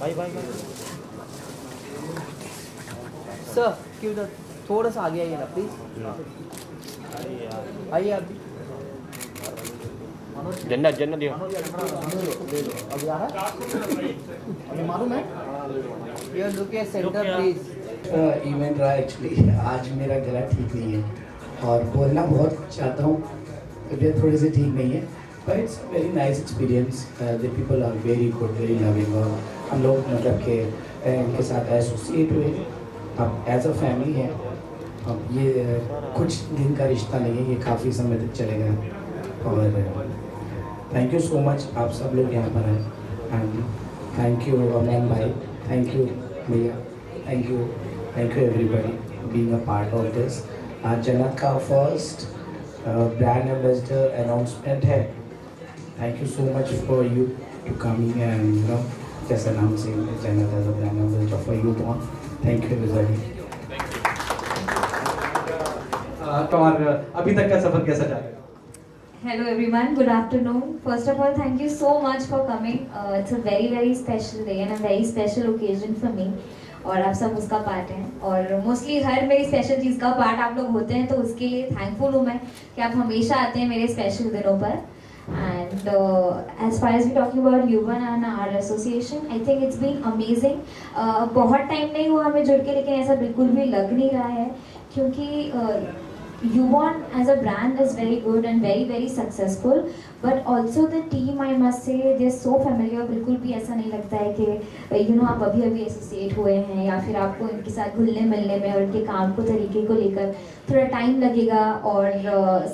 भाई भाई भाई। सर क्यों उधर थोड़ा सा आगे आइए ना प्लीज़ आइए अभी जन्नत जन्नत दियो। अभी आ है। अभी मालूम है? ये look at center please event रहा एक्चुअली आज मेरा गला ठीक नहीं है। और बोलना बहुत चाहता हूँ तबीयत थोड़ी सी ठीक नहीं है। But it's very nice experience the people are very good very loving और हम लोग मतलब के uh, इनके साथ एसोसिएट हुए अब एज अ फैमिली है अब ये uh, कुछ दिन का रिश्ता नहीं है ये काफ़ी समय तक चलेगा। और थैंक यू सो मच आप सब लोग यहाँ पर हैं। एंड थैंक यू अमन भाई थैंक यू भैया thank you thank you everybody being a part of this आज जनक का फ़र्स्ट ब्रांड एम्बेसडर अनाउंसमेंट है। Thank you so much for you to coming and you know जैसा नाम से जाना था तो जाना था जो for Ubon thank you Vijay तो और अभी तक good afternoon first of all thank you so much for coming it's a very very special day and a very special occasion for me और आप सब उसका पार्ट हैं. और मोस्टली हर मेरी स्पेशल चीज़ का पार्ट आप लोग होते हैं तो उसके लिए थैंकफुल हूँ मैं कि आप हमेशा आते हैं मेरे स्पेशल दिनों पर. And as far as we talking about Ubon and our association I think it's been amazing बहुत टाइम नहीं हुआ हमें जुड़ के लेकिन ऐसा बिल्कुल भी लग नहीं रहा है क्योंकि uh, Yuvon as a brand is very good and very very successful but also the team I must say they're so familiar बिल्कुल भी ऐसा नहीं लगता है कि you know आप अभी अभी एसोसिएट हुए हैं या फिर आपको इनके साथ घुलने मिलने में और इनके काम को तरीके को लेकर थोड़ा टाइम लगेगा और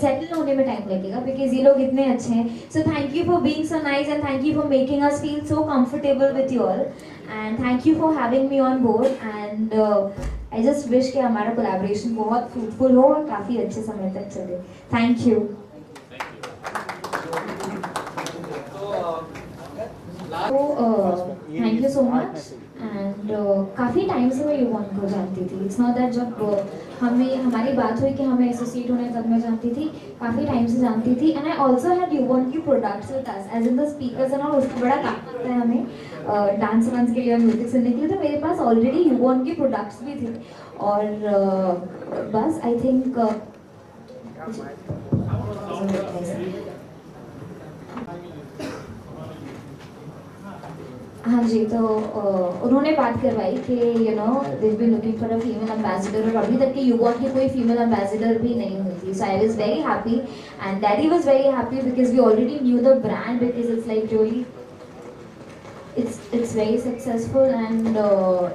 सेटल uh, होने में टाइम लगेगा बिकॉज़ ये लोग इतने अच्छे हैं। So thank you for being so nice and thank you for making us feel so comfortable with you all and thank you for having me on board and I just wish कि हमारा collaboration बहुत fruitful हो और काफ़ी अच्छे समय तक चले। थैंक यू तो thank you so much and काफ़ी टाइम से मैं युवान को जानती थी। इट्स नॉट दैट जब uh, हमें हमारी बात हुई कि हमें एसोसिएट होने तक मैं जानती थी काफ़ी टाइम से जानती थी and I also had you want you products with us as in the speakers and और उसको बड़ा काम आता है हमें डांस वांस के लिए और म्यूज़िक सुनने के लिए तो मेरे पास ऑलरेडी यू वॉन्ट के प्रोडक्ट्स भी थे। और uh, बस आई थिंक हाँ जी तो उन्होंने बात करवाई कि you know this be looking for a female ambassador और अभी तक के युगोन की कोई फीमेल एम्बेसडर भी नहीं हुई थी। So I was very happy and daddy was very happy because we already knew the brand because it's like really it's it's very successful and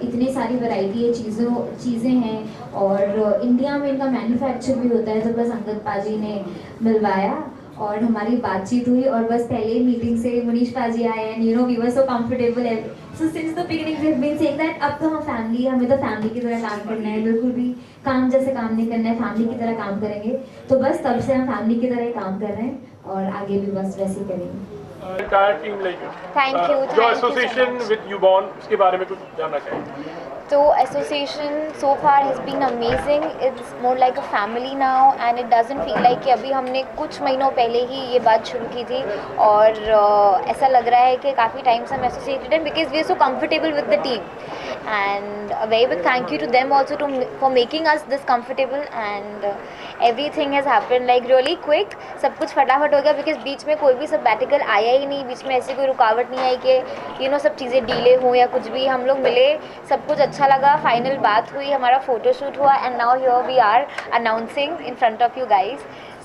इतनी सारी वैरायटी है चीज़ों चीज़ें हैं और इंडिया uh, में इनका मैन्युफैक्चर भी होता है तो बस अंगद पाजी ने मिलवाया। और हमारी बातचीत हुई और बस पहले मीटिंग से मुनीश पाजी आए and you know we were so comfortable so since the beginning we have been saying that अब तो हम फैमिली हमें तो फैमिली की तरह काम करना है बिल्कुल भी काम जैसे काम नहीं करना है फैमिली की तरह काम करेंगे। तो बस तब से हम फैमिली की तरह ही काम कर रहे हैं और आगे भी बस वैसे ही करेंगे। like Thank uh, जो एसोसिएशन. विद यूबॉर्न उसके बारे में कुछ जानना चाहिए So association so far has been amazing. It's more like a family now and it doesn't feel like कि अभी हमने कुछ महीनों पहले ही ये बात शुरू की थी और uh, ऐसा लग रहा है कि काफ़ी टाइम से हम एसोसिएटेड हैं because we are so comfortable with the team and very big thank you to them also to for making us this comfortable and everything has happen like really quick सब कुछ फटाफट हो गया because बीच में कोई भी सब बैटिकल आया ही नहीं बीच में ऐसी कोई रुकावट नहीं आई कि यू नो सब चीज़ें डीले हों या कुछ भी हम लोग मिले सब कुछ अच्छा लगा। फाइनल बात हुई हमारा फ़ोटोशूट हुआ and now here we are announcing in front of you guys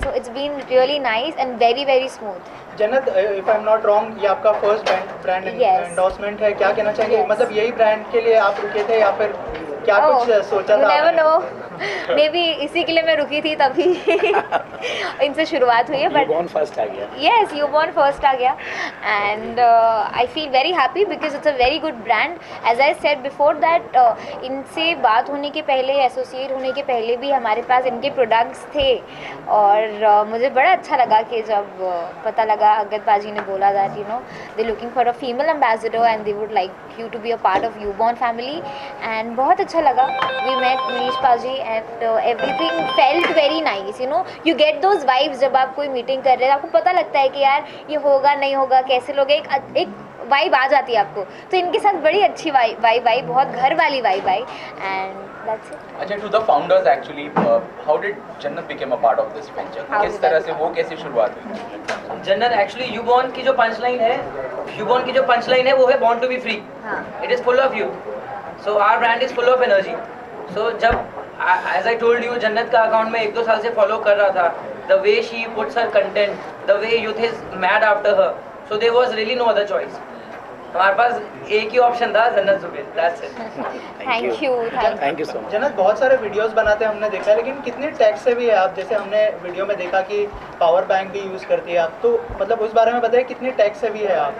so it's been really nice and very very smooth Jannat if I am not wrong ये आपका फ़र्स्ट ब्रांड ब्रांड एंडोर्समेंट है। क्या कहना चाहेंगे Yes. मतलब यही brand के लिए आप रुके थे या फिर क्या कुछ सोचा था नेवर नो मे बी इसी के लिए मैं रुकी थी तभी इनसे शुरुआत हुई है बट कौन फ़र्स्ट आ गया। Yes you born first आ गया। And I feel very happy because it's a very good brand as I I before that इनसे बात होने के पहले एसोसिएट होने के पहले भी हमारे पास इनके प्रोडक्ट्स थे। और uh, मुझे बड़ा अच्छा लगा कि जब uh, पता लगा अगत बाजी ने बोला that you know they looking for a female ambassador and they would like you to be a part of Ubon family and बहुत अच्छा लगा। We met Manish paaji and everything felt very nice you know you get those vibes जब आप कोई meeting कर रहे हैं आपको पता लगता है कि यार ये होगा नहीं होगा कैसे लोग एक एक वाइब आ जाती है आपको। तो इनके साथ बड़ी अच्छी वाइब वाइब आई बहुत घर वाली वाइब आई एंड दैट्स इट अच्छा to the founders actually how did Jannat become a part of this venture How किस तरह से वो कैसे शुरुआत हुई? जन्नत एक्चुअली यू बॉर्न की जो पंच लाइन है यू बॉर्न की जो पंच लाइन है वो है बॉर्न टू बी फ्री हाँ। It is full of you so our brand is full of energy so जब as I told you Jannat का अकाउंट में एक दो साल से फॉलो कर रहा था। The way she puts her content the way youth is mad after her so there was really no other choice हमारे पास एक ही ऑप्शन था Jannat Zubair that's it thank you thank thank you so much Jannat बहुत सारे videos बनाते हैं हमने देखा है लेकिन कितने टैक्स से भी है? आप जैसे हमने वीडियो में देखा कि पावर बैंक भी यूज़ करती है। आप तो मतलब उस बारे में बताइए कितने टैक्स से भी है आप?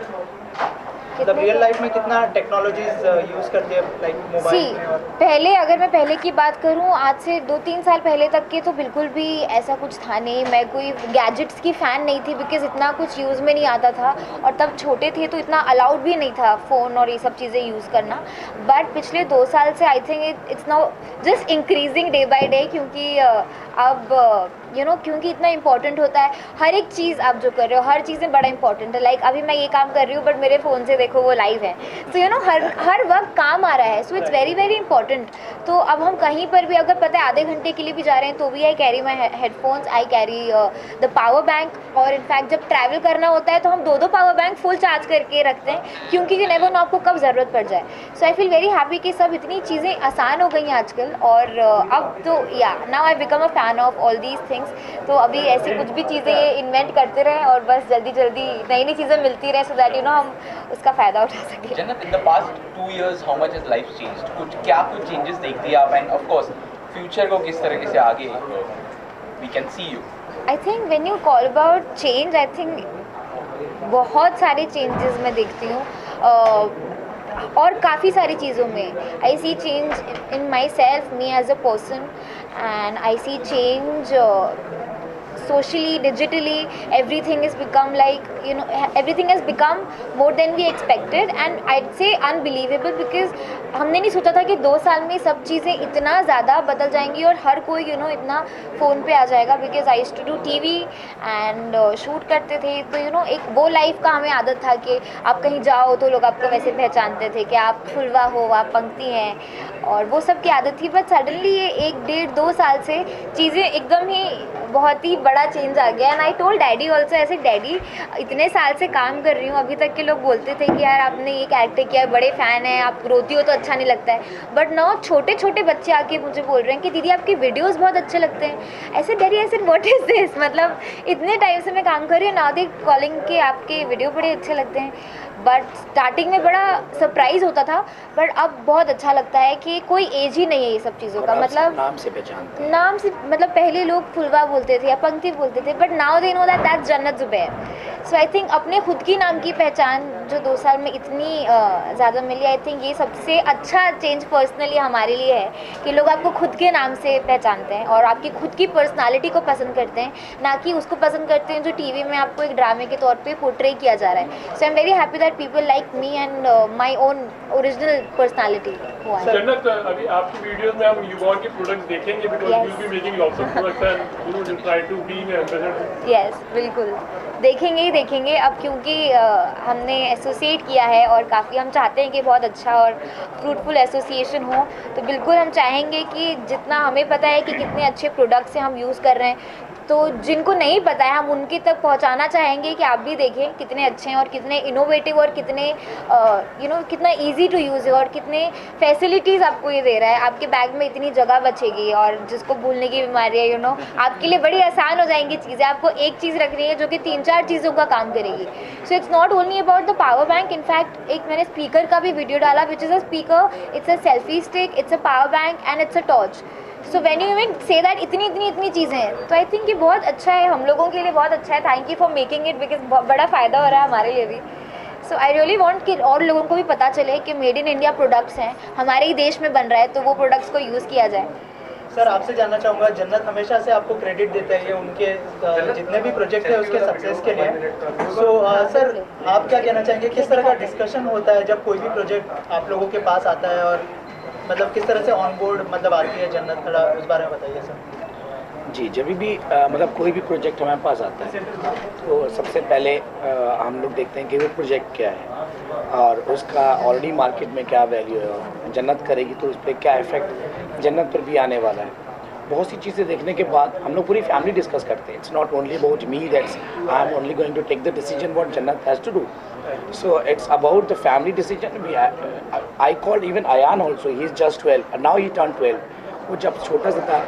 मतलब रियल लाइफ में कितना टेक्नोलॉजीज़ यूज़ करती है लाइक मोबाइल पहले अगर मैं पहले की बात करूँ आज से दो तीन साल पहले तक के तो बिल्कुल भी ऐसा कुछ था नहीं। मैं कोई गैजेट्स की फ़ैन नहीं थी बिकॉज़ इतना कुछ यूज़ में नहीं आता था और तब छोटे थे तो इतना अलाउड भी नहीं था फ़ोन और ये सब चीज़ें यूज़ करना। बट पिछले दो साल से I think it's now just increasing day by day क्योंकि अ, अब यू नो क्योंकि इतना इंपॉर्टेंट होता है। हर एक चीज़ आप जो कर रहे हो हर चीज़ें बड़ा इंपॉर्टेंट है। लाइक अभी मैं ये काम कर रही हूँ बट मेरे फ़ोन से देखो वो लाइव है। तो यू नो हर हर वक्त काम आ रहा है। So it's very very important तो अब हम कहीं पर भी अगर पता है आधे घंटे के लिए भी जा रहे हैं तो भी I carry my headphones I carry the power bank और इनफैक्ट जब ट्रैवल करना होता है तो हम दो दो पावर बैंक फुल चार्ज करके रखते हैं क्योंकि यू नेवर नो आपको कब ज़रूरत पड़ जाए। So I feel very happy कि सब इतनी चीज़ें आसान हो गई हैं आजकल। और uh, अब तो या now I become a fan of all these things तो अभी ऐसी कुछ भी चीज़ें ये इन्वेंट करते रहें और बस जल्दी जल्दी नई नई चीज़ें मिलती रहें सो दैट यू नो हम उसका फ़ायदा उठा सकें। Jannat in the past two years how much is life changed कुछ क्या कुछ चेंजेस देखती है आप? एंड ऑफ़ कोर्स फ्यूचर को किस तरीके से आगे we can see you I think when you call about change I think बहुत सारे चेंजेस मैं देखती हूँ। और काफ़ी सारी चीज़ों में। I see change in myself me as a person and I see change socially digitally everything has become like you know everything has become more than we expected. And i'd say unbelievable because हमने नहीं सोचा था कि दो साल में सब चीज़ें इतना ज़्यादा बदल जाएँगी और हर कोई यू you नो know, इतना फ़ोन पे आ जाएगा because I to do TV and shoot करते थे। तो यू you नो know, एक वो लाइफ का हमें आदत था कि आप कहीं जाओ तो लोग आपको वैसे पहचानते थे कि आप फुलवा हो आप पंक्ति हैं और वो सब की आदत थी। बट सडनली ये एक डेढ़ दो साल से चीज़ें एकदम ही बहुत ही बड़ा चेंज आ गया. And I told daddy also ऐसे डैडी इतने साल से काम कर रही हूँ. अभी तक के लोग बोलते थे कि यार आपने ये कैरेक्टर किया है, बड़े फ़ैन हैं आप रोती हो तो अच्छा नहीं लगता है. बट नाउ छोटे छोटे बच्चे आके मुझे बोल रहे हैं कि दीदी आपके वीडियोज़ बहुत अच्छे लगते हैं. ऐसे डैडी ऐसे व्हाट इज़ दिस मतलब इतने टाइम से मैं काम कर रही हूँ नाउ दे कॉलिंग के आपके वीडियो बड़े अच्छे लगते हैं. बट स्टार्टिंग में बड़ा सरप्राइज़ होता था बट अब बहुत अच्छा लगता है कि कोई एज ही नहीं है ये सब चीज़ों का. मतलब नाम से पहचानते नाम से मतलब पहले लोग फुलवा बोलते थे या पंक्ति बोलते थे but now they know that that's Jannat Zubair so I think अपने खुद की नाम की पहचान जो दो साल में इतनी uh, ज़्यादा मिली आई थिंक ये सबसे अच्छा चेंज पर्सनली हमारे लिए है कि लोग आपको खुद के नाम से पहचानते हैं और आपकी खुद की पर्सनालिटी को पसंद करते हैं ना कि उसको पसंद करते हैं जो टीवी में आपको एक ड्रामे के तौर पे पोर्ट्रे किया जा रहा है. So I am very happy that people like me and my own original personality हुआ है. जन्नत अभी आपकी वीडियोस में हम यूबॉर्न के प्रोडक्ट्स देखेंगे because you will be making lots of products and you know yes बिल्कुल। देखेंगे ही देखेंगे अब क्योंकि हमने एसोसिएट किया है और काफ़ी हम चाहते हैं कि बहुत अच्छा और फ्रूटफुल एसोसिएशन हो। तो बिल्कुल हम चाहेंगे कि जितना हमें पता है कि कितने अच्छे प्रोडक्ट्स हम यूज़ कर रहे हैं। तो जिनको नहीं पता है, हम उनके तक पहुंचाना चाहेंगे कि आप भी देखें कितने अच्छे हैं और कितने इनोवेटिव और कितने यू नो कितना इजी टू यूज़ है और कितने फैसिलिटीज़ आपको ये दे रहा है। आपके बैग में इतनी जगह बचेगी और जिसको भूलने की बीमारी है यू नो आपके लिए बड़ी आसान हो जाएँगी चीज़ें। आपको एक चीज़ रखनी है जो कि तीन चार चीज़ों का काम करेगी। So it's not only about the power bank in fact एक मैंने स्पीकर का भी वीडियो डाला which is a speaker it's a selfie stick it's a power bank and it's a torch so when you even say that इतनी इतनी इतनी चीज़ें हैं। तो आई थिंक ये बहुत अच्छा है हम लोगों के लिए बहुत अच्छा है। Thank you for making it because बड़ा फ़ायदा हो रहा है हमारे लिए भी। सो आई रियली वॉन्ट कि और लोगों को भी पता चले कि मेड इन इंडिया प्रोडक्ट्स हैं। हमारे ही देश में बन रहा है तो वो प्रोडक्ट्स को यूज़ किया जाए। सर आपसे जानना चाहूँगा जन्नत हमेशा से आपको क्रेडिट देते हैं ये उनके जितने भी प्रोजेक्ट है उसके सक्सेस के लिए। सो सर आप क्या कहना चाहेंगे? किस तरह का डिस्कशन होता है जब कोई भी प्रोजेक्ट आप लोगों के पास आता है और मतलब किस तरह से ऑन बोर्ड मतलब आती है जन्नत थोड़ा उस बारे में बताइए सर। जी जब भी आ, मतलब कोई भी प्रोजेक्ट हमारे पास आता है तो सबसे पहले आ, हम लोग देखते हैं कि वो प्रोजेक्ट क्या है और उसका ऑलरेडी मार्केट में क्या वैल्यू है जन्नत करेगी तो उस पर क्या इफ़ेक्ट जन्नत पर भी आने वाला है। बहुत सी चीज़ें देखने के बाद हम लोग पूरी फैमिली डिस्कस करते हैं। It's not only about me that's I am only going to take the decision what Jannat has to do so it's about the family decision. We uh, i called even ayan also he's just 12 and now he turned 12 वो जब छोटा सा था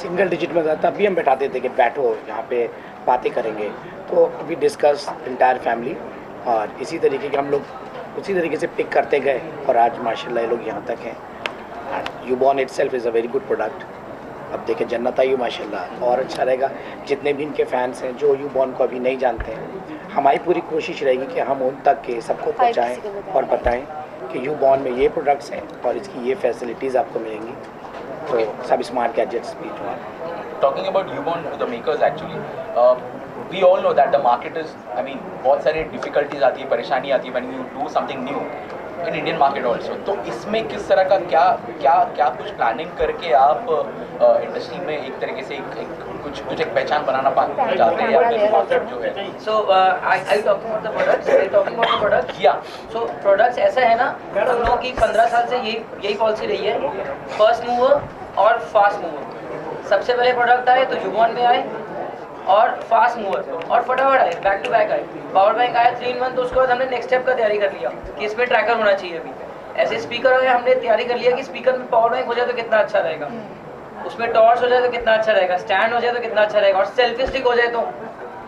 single digit में था तब भी हम बैठाते थे कि बैठो यहाँ पे बातें करेंगे। तो वी डिस्कस इंटायर फैमिली और इसी तरीके के हम लोग उसी तरीके से पिक करते गए और आज माशाल्लाह ये लोग यहाँ तक हैं। And Ubon itself is a very good product अब देखें जन्नत आई हो माशाल्लाह। और अच्छा रहेगा जितने भी इनके फैंस हैं जो यू बॉर्न को अभी नहीं जानते हैं हमारी पूरी कोशिश रहेगी कि हम उन तक के सबको पहुँचाएँ और बताएँ कि यू बॉर्न में ये प्रोडक्ट्स हैं और इसकी ये फैसिलिटीज़ आपको मिलेंगी। तो सब स्मार्ट गैजेट्स भी जो हैं। Talking about Ubon, the makers actually, uh, we all know that the market is, I mean, बहुत सारी डिफिकल्टीज आती है परेशानी आती है when you do something new in Indian market also. तो इसमें किस तरह का क्या क्या क्या कुछ प्लानिंग करके आप इंडस्ट्री में एक तरीके से एक, एक कुछ कुछ एक पहचान बनाना पा चाहते हैं या फिर मार्केट जो है। uh, I I talking about the products. Are you talking about या So products ऐसा है ना हम लोगों की 15 साल से यही यही पॉलिसी रही है। फ़र्स्ट मूवर और फास्ट मूवर सबसे पहले प्रोडक्ट आए तो युवन में आए और फास्ट मूवर और फटाफट आए बैक टू बैक आए. पावर बैंक आया थ्री इन वन तो उसके बाद हमने नेक्स्ट स्टेप का तैयारी कर लिया। कि इसमें ट्रैकर होना चाहिए अभी। ऐसे स्पीकर आए हमने तैयारी कर लिया कि स्पीकर में पावर बैंक हो जाए तो कितना अच्छा रहेगा। उसमें टॉर्च हो जाए तो कितना अच्छा रहेगा। स्टैंड हो जाए तो कितना अच्छा रहेगा। और सेल्फी स्टिक हो जाए तो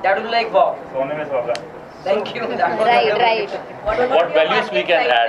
दैट विल लाइक वाओ सोने में सुहागा thank you Right, right. What, about What your values we market can add?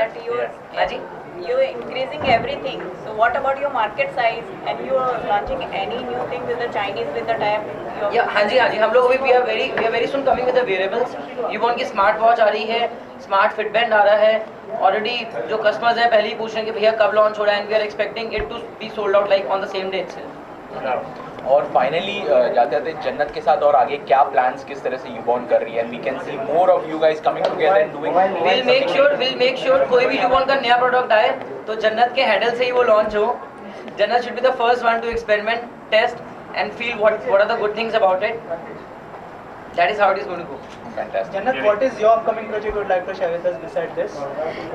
That you, increasing everything. So what about your market size? And you are launching any new thing with the Chinese with the type? या हाँ जी हाँ जी हम लोग अभी we are very we are very soon coming with the wearables Ubon smart watch आ रही है smart फिटबैंड आ रहा है ऑलरेडी जो कस्टमर्स हैं पहले ही पूछ रहे हैं कि भैया कब लॉन्च हो रहा है and we are expecting it to be sold out like on the same day itself और फाइनली जाते जाते जन्नत के साथ और आगे क्या प्लान्स किस तरह से यूबॉर्न कर रही है? We can see more of you guys coming together and doing will make sure will make sure कोई भी यूबॉर्न का नया प्रोडक्ट आए तो जन्नत के हैंडल से ही वो लॉन्च हो। Jannat should be the first one to experiment test and feel what what are the good things about it that is how it is going to go fantastic Jannat, what is your upcoming project you would like to share with us beside this?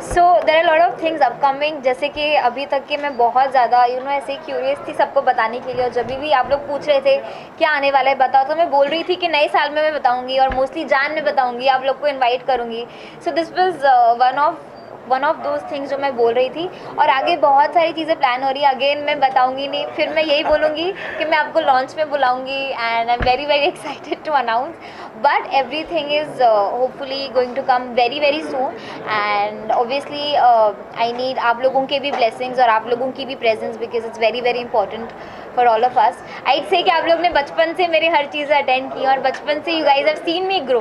So there are lot of things upcoming जैसे कि अभी तक के मैं बहुत ज़्यादा you know ऐसे curious थी सबको बताने के लिए और जब भी आप लोग पूछ रहे थे क्या आने वाला है बताओ तो मैं बोल रही थी कि नए साल में मैं बताऊँगी और मोस्टली जान में बताऊँगी आप लोग को इनवाइट करूँगी। So this was one of one of those things जो मैं बोल रही थी। और आगे बहुत सारी चीज़ें प्लान हो रही है। अगेन मैं बताऊँगी नहीं, फिर मैं यही बोलूँगी कि मैं आपको लॉन्च में बुलाऊँगी and I am very very excited to announce but everything is hopefully going to come very very soon and obviously I need आप लोगों के भी ब्लेसिंग्स और आप लोगों की भी presence because it's very very important for all of us I say कि आप लोग ने बचपन से मेरी हर चीज़ें अटेंड की और बचपन से you guys have seen me grow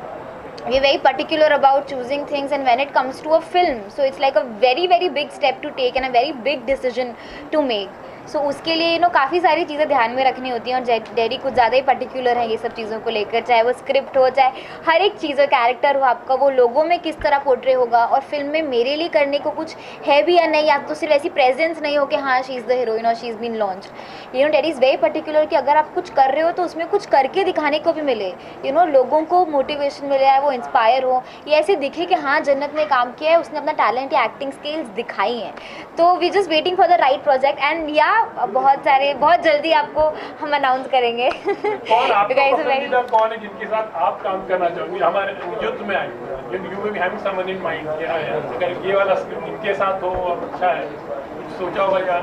we are very particular about choosing things and when it comes to a film. So it's like a very very big step to take and a very big decision to make so so, उसके लिए you know काफ़ी सारी चीज़ें ध्यान में रखनी होती हैं और डैडी कुछ ज़्यादा ही पर्टिकुलर है ये सब चीज़ों को लेकर चाहे वो स्क्रिप्ट हो चाहे हर एक चीज़ हो कैरेक्टर हो आपका वो लोगों में किस तरह पोर्ट्रे होगा और फ़िल्म में मेरे लिए करने को कुछ है भी या नहीं या तो सिर्फ़ ऐसी प्रेजेंस नहीं हो कि हाँ शी इज़ द हीरोइन और she is been launch you know daddy is very particular कि अगर आप कुछ कर रहे हो तो उसमें कुछ करके दिखाने को भी मिले। यू नो लोगों को मोटिवेशन मिले वो इंस्पायर हो ये ऐसे दिखे कि हाँ जन्नत ने काम किया है उसने अपना टैलेंट या एक्टिंग स्किल्स दिखाई हैं। तो we just waiting for the right project and या बहुत सारे बहुत जल्दी आपको हम अनाउंस करेंगे। कौन आपका Because it's very- पसंदीदा कौन है जिनके साथ आप काम करना चाहोगे? हमारे युद्ध में आए you may having someone in mind अगर ये वाला इनके साथ हो अच्छा है कुछ सोचा होगा यार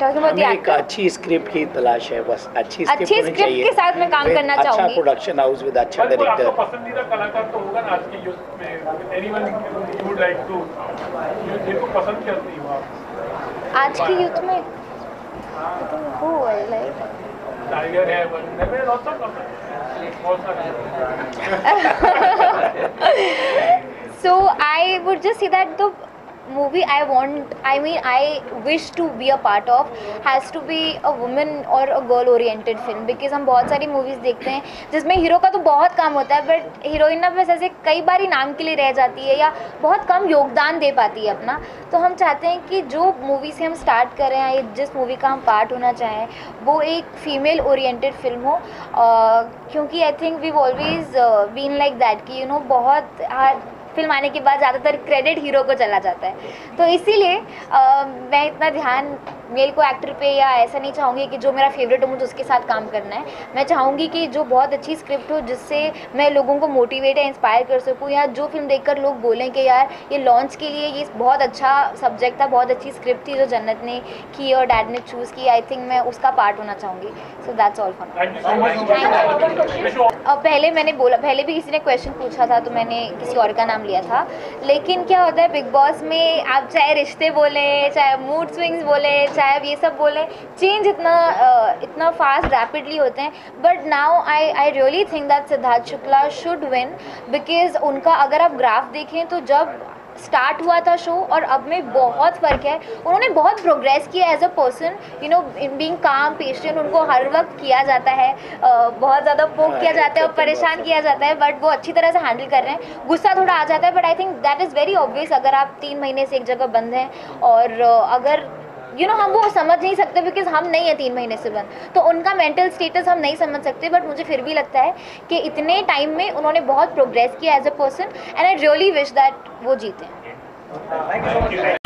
तो एक अच्छी स्क्रिप्ट की तलाश है बस अच्छी स्क्रिप्ट अच्छी चाहिए के साथ मैं काम करना अच्छा चाहूँगी। प्रोडक्शन हाउस विद अच्छा आपका पसंदीदा कलाकार तो होगा ना आज के युग में। Anyone you would like to जिनको पसंद करती हो आप। आज की यूथ में? cool. Like. So I would just say that the movie I want, I mean, I wish to be a part of has to be a woman or a girl oriented film because हम बहुत सारी movies देखते हैं जिसमें hero का तो बहुत काम होता है बट हीरोइन ना बस ऐसे कई बार ही नाम के लिए रह जाती है या बहुत कम योगदान दे पाती है अपना। तो हम चाहते हैं कि जो मूवी से हम स्टार्ट करें या जिस मूवी का हम पार्ट होना चाहें वो एक फीमेल ओरिएंटेड फ़िल्म हो। अ, क्योंकि I think we always been like that कि यू नो बहुत हर फ़िल्म आने के बाद ज़्यादातर क्रेडिट हीरो को चला जाता है। तो इसीलिए मैं इतना ध्यान मेल को एक्टर पे या ऐसा नहीं चाहूँगी कि जो मेरा फेवरेट हो मुझे उसके साथ काम करना है। मैं चाहूँगी कि जो बहुत अच्छी स्क्रिप्ट हो जिससे मैं लोगों को मोटिवेट या इंस्पायर कर सकूँ या जो फ़िल्म देखकर लोग बोलें कि यार ये लॉन्च के लिए ये बहुत अच्छा सब्जेक्ट था बहुत अच्छी स्क्रिप्ट थी जो जन्नत ने की और डैड ने चूज़ की आई थिंक मैं उसका पार्ट होना चाहूँगी। सो दैट्स ऑल फॉर पहले मैंने बोला पहले भी किसी ने क्वेश्चन पूछा था तो मैंने किसी और का नाम लिया था। लेकिन क्या होता है बिग बॉस में आप चाहे रिश्ते बोलें चाहे मूड स्विंग्स बोले आप ये सब बोले चेंज इतना इतना फास्ट रैपिडली होते हैं। But now I I really think that Siddharth Shukla should win because उनका अगर आप ग्राफ देखें तो जब स्टार्ट हुआ था शो और अब में बहुत फ़र्क है। उन्होंने बहुत प्रोग्रेस किया as a person you know in being calm patient उनको हर वक्त किया जाता है। बहुत ज़्यादा पोक किया जाता है और परेशान किया जाता है बट वो अच्छी तरह से हैंडल कर रहे हैं। गुस्सा थोड़ा आ जाता है but I think that is very obvious अगर आप तीन महीने से एक जगह बंद हैं और अगर यू नो हम वो समझ नहीं सकते बिकॉज़ हम नहीं है तीन महीने से बंद। तो उनका मेंटल स्टेटस हम नहीं समझ सकते बट मुझे फिर भी लगता है कि इतने टाइम में उन्होंने बहुत प्रोग्रेस किया as a person and I really wish that वो जीतें।